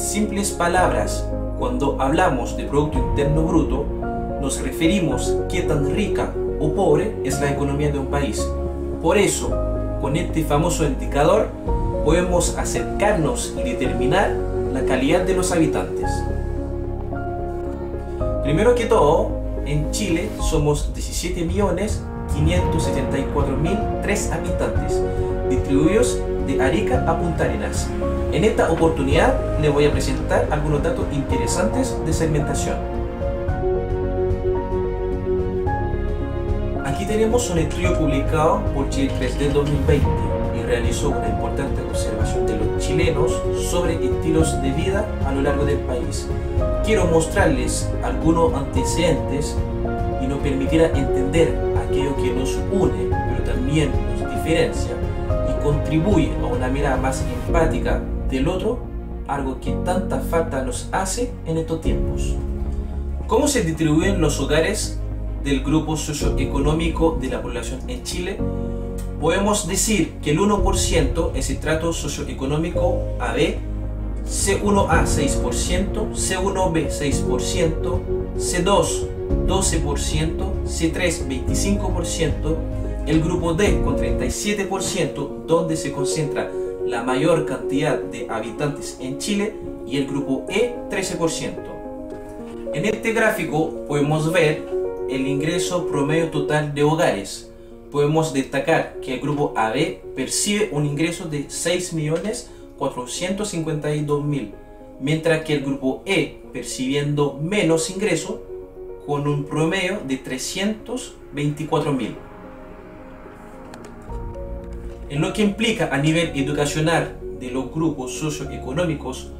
simples palabras, cuando hablamos de Producto Interno Bruto, nos referimos qué tan rica o pobre es la economía de un país. Por eso, con este famoso indicador, podemos acercarnos y determinar la calidad de los habitantes. Primero que todo, en Chile somos 17.574.003 habitantes, distribuidos de Arica a Punta Arenas. En esta oportunidad les voy a presentar algunos datos interesantes de segmentación. Aquí tenemos un estudio publicado por Chile 3 del 2020 y realizó una importante observación de los chilenos sobre estilos de vida a lo largo del país. Quiero mostrarles algunos antecedentes y nos permitirá entender aquello que nos une, pero también nos diferencia y contribuye a una mirada más empática del otro, algo que tanta falta nos hace en estos tiempos. ¿Cómo se distribuyen los hogares del grupo socioeconómico de la población en Chile? Podemos decir que el 1% es el trato socioeconómico AB, C1A 6%, C1B 6%, C2 12%, C3 25%, el grupo D con 37%, donde se concentra la mayor cantidad de habitantes en Chile, y el grupo E 13%. En este gráfico podemos ver el ingreso promedio total de hogares. Podemos destacar que el grupo AB percibe un ingreso de 6.452.000, mientras que el grupo E percibiendo menos ingreso con un promedio de 324.000. En lo que implica a nivel educacional de los grupos socioeconómicos,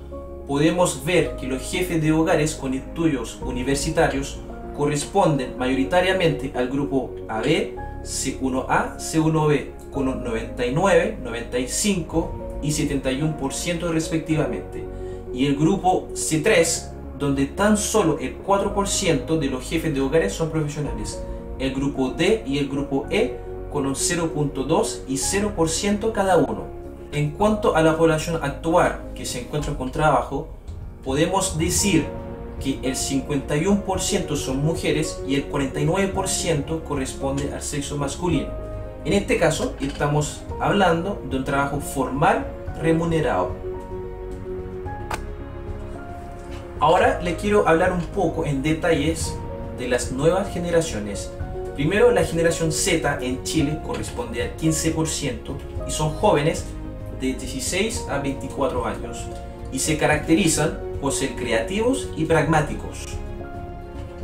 podemos ver que los jefes de hogares con estudios universitarios corresponden mayoritariamente al grupo AB, C1A, C1B, con un 99, 95 y 71% respectivamente, y el grupo C3, donde tan solo el 4% de los jefes de hogares son profesionales, el grupo D y el grupo E con un 0.2 y 0% cada uno. En cuanto a la población actual que se encuentra con trabajo, podemos decir que el 51% son mujeres y el 49% corresponde al sexo masculino. En este caso, estamos hablando de un trabajo formal remunerado. Ahora le quiero hablar un poco en detalles de las nuevas generaciones. Primero, la generación Z en Chile corresponde al 15% y son jóvenes de 16 a 24 años y se caracterizan por ser creativos y pragmáticos.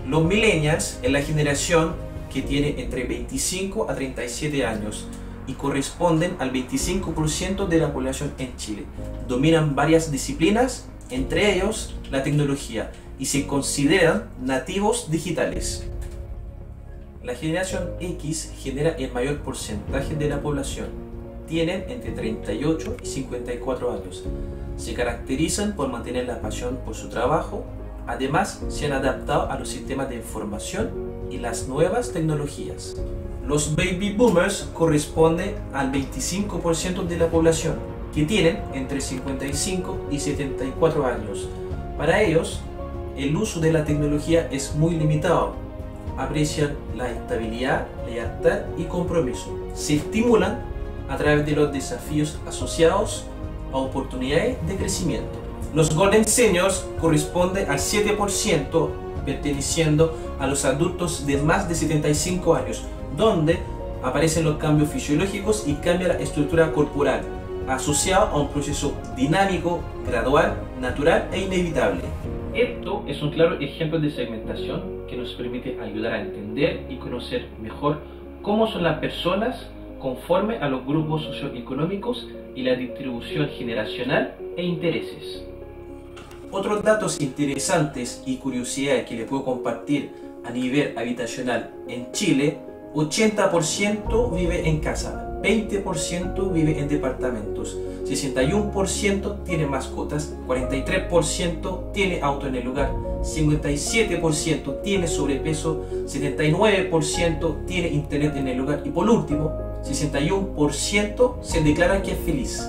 Los millennials es la generación que tiene entre 25 a 37 años y corresponden al 25% de la población en Chile. Dominan varias disciplinas entre ellos la tecnología, y se consideran nativos digitales. La generación X genera el mayor porcentaje de la población. Tienen entre 38 y 54 años. Se caracterizan por mantener la pasión por su trabajo. Además, se han adaptado a los sistemas de información y las nuevas tecnologías. Los baby boomers corresponden al 25% de la población que tienen entre 55 y 74 años. Para ellos, el uso de la tecnología es muy limitado. Aprecian la estabilidad, lealtad y compromiso. Se estimulan a través de los desafíos asociados a oportunidades de crecimiento. Los Golden Seniors corresponden al 7% perteneciendo a los adultos de más de 75 años, donde aparecen los cambios fisiológicos y cambia la estructura corporal, asociado a un proceso dinámico, gradual, natural e inevitable. Esto es un claro ejemplo de segmentación que nos permite ayudar a entender y conocer mejor cómo son las personas conforme a los grupos socioeconómicos y la distribución generacional e intereses. Otros datos interesantes y curiosidades que les puedo compartir a nivel habitacional en Chile, 80% vive en casa, 20% vive en departamentos, 61% tiene mascotas, 43% tiene auto en el lugar, 57% tiene sobrepeso, 79% tiene internet en el lugar y por último, 61% se declara que es feliz.